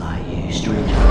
fly you straight